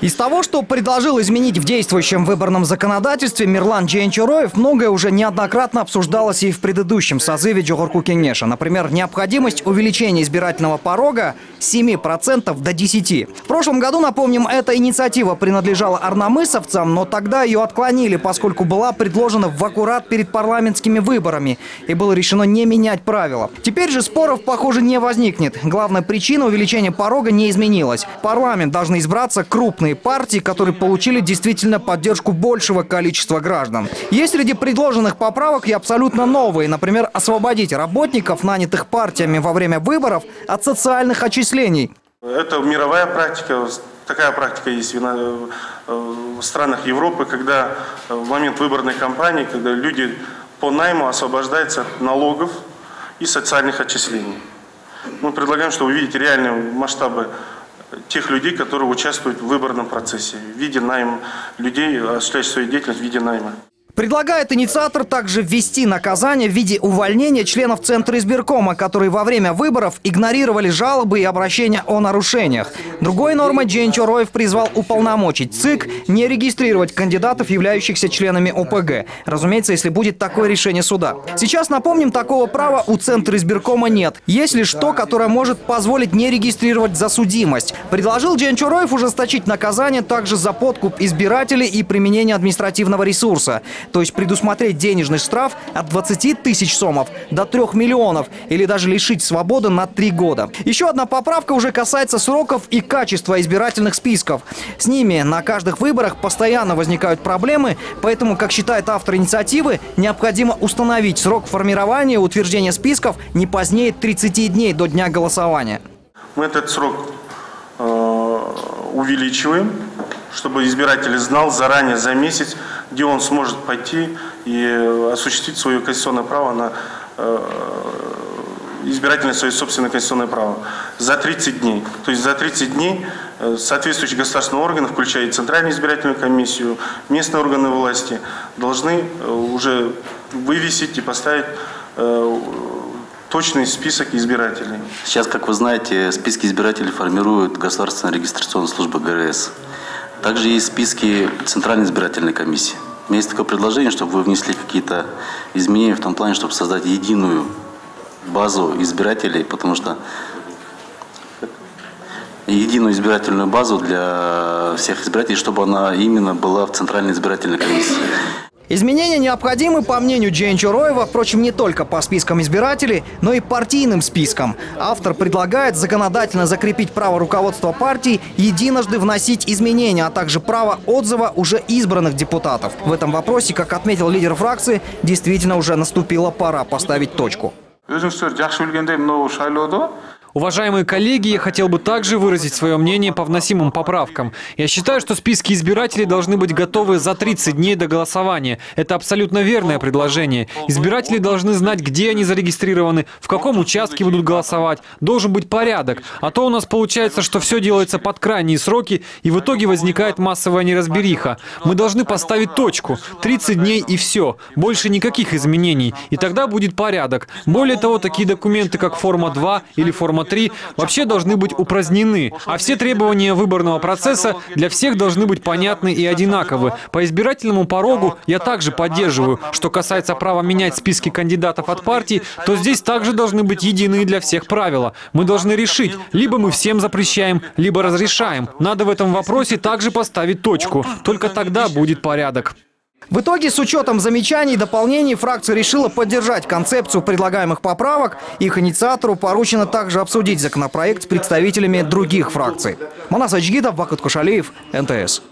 Из того, что предложил изменить в действующем выборном законодательстве Мирлан Джейнчуроев, многое уже неоднократно обсуждалось и в предыдущем созыве Джохорку Кенеша. Например, необходимость увеличения избирательного порога с 7% до 10%. В прошлом году, напомним, эта инициатива принадлежала арнамысовцам, но тогда ее отклонили, поскольку была предложена в аккурат перед парламентскими выборами и было решено не менять правила. Теперь же споров, похоже, не возникнет. Главная причина увеличения порога не изменилась. Парламент должны избраться крупные партии, которые получили действительно поддержку большего количества граждан. Есть среди предложенных поправок и абсолютно новые. Например, освободить работников, нанятых партиями во время выборов, от социальных отчислений. Это мировая практика. Такая практика есть в в странах Европы, когда в момент выборной кампании, когда люди по найму освобождаются от налогов и социальных отчислений. Мы предлагаем, чтобы увидеть реальные масштабы тех людей, которые участвуют в выборном процессе, в виде найма людей, осуществляющих свою деятельность в виде найма. Предлагает инициатор также ввести наказание в виде увольнения членов Центра избиркома, которые во время выборов игнорировали жалобы и обращения о нарушениях. Другой нормой Джейнчуроев призвал уполномочить ЦИК не регистрировать кандидатов, являющихся членами ОПГ. Разумеется, если будет такое решение суда. Сейчас, напомним, такого права у Центра избиркома нет. Есть лишь то, которое может позволить не регистрировать засудимость. Предложил Джейнчуроев ужесточить наказание также за подкуп избирателей и применение административного ресурса то есть предусмотреть денежный штраф от 20 тысяч сомов до 3 миллионов или даже лишить свободы на 3 года. Еще одна поправка уже касается сроков и качества избирательных списков. С ними на каждых выборах постоянно возникают проблемы, поэтому, как считает автор инициативы, необходимо установить срок формирования и утверждения списков не позднее 30 дней до дня голосования. Мы этот срок э, увеличиваем, чтобы избиратель знал заранее за месяц, где он сможет пойти и осуществить свое конституционное право на э, избирательное свое собственное конституционное право за 30 дней. То есть за 30 дней э, соответствующие государственные органы, включая и Центральную избирательную комиссию, местные органы власти, должны э, уже вывесить и поставить точный список избирателей. Сейчас, как вы знаете, списки избирателей формирует Государственная регистрационная служба ГРС. Также есть списки Центральной избирательной комиссии. У меня есть такое предложение, чтобы вы внесли какие-то изменения в том плане, чтобы создать единую базу избирателей, потому что единую избирательную базу для всех избирателей, чтобы она именно была в Центральной избирательной комиссии. Изменения необходимы, по мнению Джейн Чуроева, впрочем, не только по спискам избирателей, но и партийным спискам. Автор предлагает законодательно закрепить право руководства партий единожды вносить изменения, а также право отзыва уже избранных депутатов. В этом вопросе, как отметил лидер фракции, действительно уже наступила пора поставить точку. Уважаемые коллеги, я хотел бы также выразить свое мнение по вносимым поправкам. Я считаю, что списки избирателей должны быть готовы за 30 дней до голосования. Это абсолютно верное предложение. Избиратели должны знать, где они зарегистрированы, в каком участке будут голосовать. Должен быть порядок. А то у нас получается, что все делается под крайние сроки, и в итоге возникает массовая неразбериха. Мы должны поставить точку. 30 дней и все. Больше никаких изменений. И тогда будет порядок. Более того, такие документы, как форма 2 или форма 3 вообще должны быть упразднены, а все требования выборного процесса для всех должны быть понятны и одинаковы. По избирательному порогу я также поддерживаю. Что касается права менять списки кандидатов от партий, то здесь также должны быть единые для всех правила. Мы должны решить, либо мы всем запрещаем, либо разрешаем. Надо в этом вопросе также поставить точку. Только тогда будет порядок. В итоге, с учетом замечаний и дополнений, фракция решила поддержать концепцию предлагаемых поправок. Их инициатору поручено также обсудить законопроект с представителями других фракций. Манас Ачгидов, Бакыт Кушалиев, НТС.